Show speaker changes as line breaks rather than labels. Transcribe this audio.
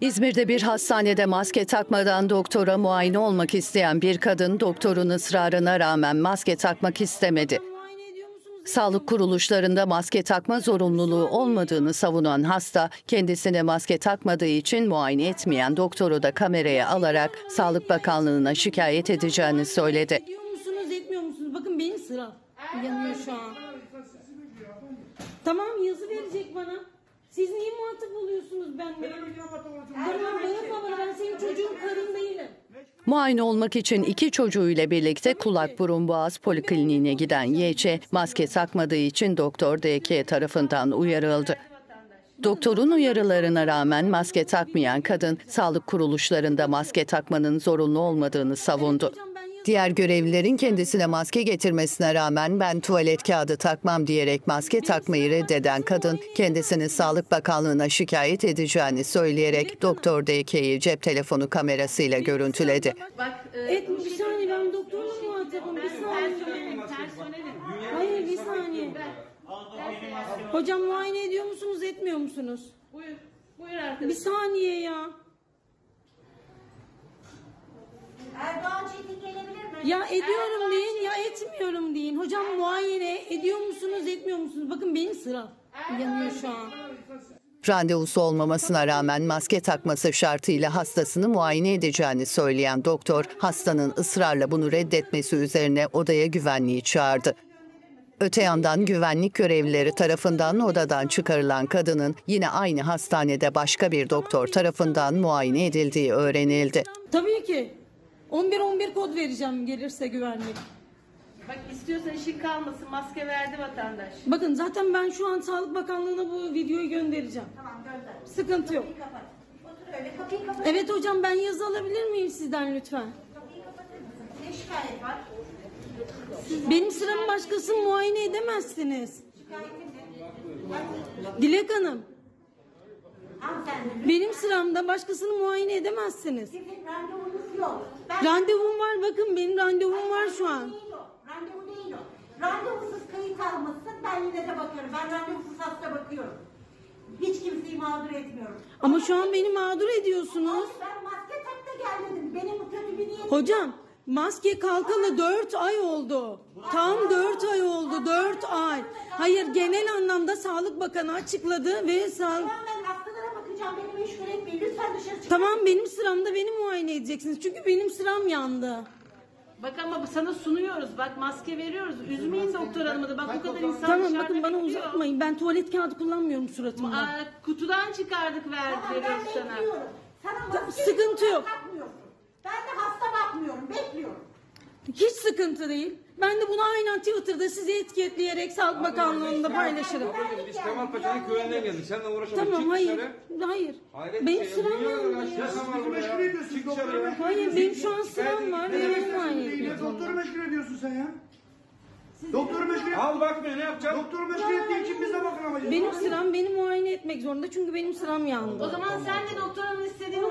İzmir'de bir hastanede maske takmadan doktora muayene olmak isteyen bir kadın doktorun ısrarına rağmen maske takmak istemedi. Sağlık kuruluşlarında maske takma zorunluluğu olmadığını savunan hasta, kendisine maske takmadığı için muayene etmeyen doktoru da kameraya alarak Sağlık Bakanlığı'na şikayet edeceğini söyledi.
Musunuz etmiyor musunuz? Bakın benim sıram yanıyor şu an. Tamam yazı verecek bana. Siz niye muhatap oluyorsunuz benimle? Bağırma bana ben senin çocuğun karın değilim.
Muayene olmak için iki çocuğuyla birlikte kulak burun boğaz polikliniğine giden YÇ maske takmadığı için doktor DK tarafından uyarıldı. Doktorun uyarılarına rağmen maske takmayan kadın sağlık kuruluşlarında maske takmanın zorunlu olmadığını savundu. Diğer görevlilerin kendisine maske getirmesine rağmen ben tuvalet kağıdı takmam diyerek maske takmayı reddeden kadın kendisini Sağlık Bakanlığı'na şikayet edeceğini söyleyerek Doktor DK'yi cep telefonu kamerasıyla görüntüledi.
Bak e,
Et bir saniye ben doktorla muhatabım bir saniye. Hayır bir saniye. Hocam muayene ediyor musunuz etmiyor musunuz?
buyur buyur
Bir
arkadaş.
saniye ya.
Erdoğan?
Ya ediyorum deyin ya etmiyorum deyin. Hocam muayene ediyor musunuz etmiyor musunuz? Bakın benim sıram yanıyor şu an.
Randevusu olmamasına rağmen maske takması şartıyla hastasını muayene edeceğini söyleyen doktor, hastanın ısrarla bunu reddetmesi üzerine odaya güvenliği çağırdı. Öte yandan güvenlik görevlileri tarafından odadan çıkarılan kadının yine aynı hastanede başka bir doktor tarafından muayene edildiği öğrenildi.
Tabii ki. 11-11 kod vereceğim gelirse güvenlik.
Bak istiyorsan işin kalmasın maske verdi vatandaş.
Bakın zaten ben şu an Sağlık Bakanlığı'na bu videoyu göndereceğim.
Tamam gönder.
Sıkıntı yok.
Kapıyı kapat. Otur öyle kapıyı kapat.
Evet hocam ben yazı alabilir miyim sizden lütfen?
Kapıyı kapatır mısın? Ne şikayet var?
Benim sıramı başkası muayene edemezsiniz.
Şikayetin ne?
Dilek Hanım. Benim sıramda başkasını muayene edemezsiniz.
Sizin randevunuz yok. Ben
Randevum var bakın benim randevum var şu an.
Değil o. Randevu değil o. Randevusuz kayıt almışsın. Ben yine de bakıyorum. Ben randevusuz hasta bakıyorum. Hiç kimseyi mağdur etmiyorum.
Ama şu an beni mağdur ediyorsunuz.
Ben maske tak da gel dedim. Benim kötü bir niyetim.
Hocam maske kalkalı 4 ay oldu. Tam 4 ay oldu 4 ay. Hayır genel anlamda Sağlık Bakanı açıkladı ve sağ...
Tamam bakacağım. Beni meşgul etmeyin. Lütfen dışarı çıkın.
Tamam benim sıramda beni muayene edeceksiniz. Çünkü benim sıram yandı.
Bak ama sana sunuyoruz. Bak maske veriyoruz. Üzmeyin doktor hanımı da. Bak bu kadar insan
Tamam
dışarıda
bakın bana
bekliyor.
uzatmayın. Ben tuvalet kağıdı kullanmıyorum suratımda.
Aa, kutudan çıkardık verdik
Tamam ben
veriyoruz sana.
bekliyorum. Sana maske
Sıkıntı yok.
Ben de hasta bakmıyorum. Bekliyorum.
Hiç sıkıntı değil. Ben de bunu aynen Twitter'da sizi etiketleyerek Sağlık Bakanlığı'nda paylaşırım.
Biz Kemal Paşa'nın güvenliğe geldik. Sen de uğraşamam.
Tamam
Çık
hayır.
dışarı.
Hayır.
Hayret
Benim
şey.
sıram
uğraş-
ya.
Yaşam var. Çık dışarı.
Hayır benim şu an sıram var.
Ne demek
doktoru meşgul ediyorsun sen ya. Doktoru meşgul et.
Al bakmıyor ne yapacaksın?
Doktoru meşgul ettiğin için bize bakın amacım.
Benim sıram beni muayene etmek zorunda çünkü benim sıram yandı.
O zaman sen de doktor hanımın istediğini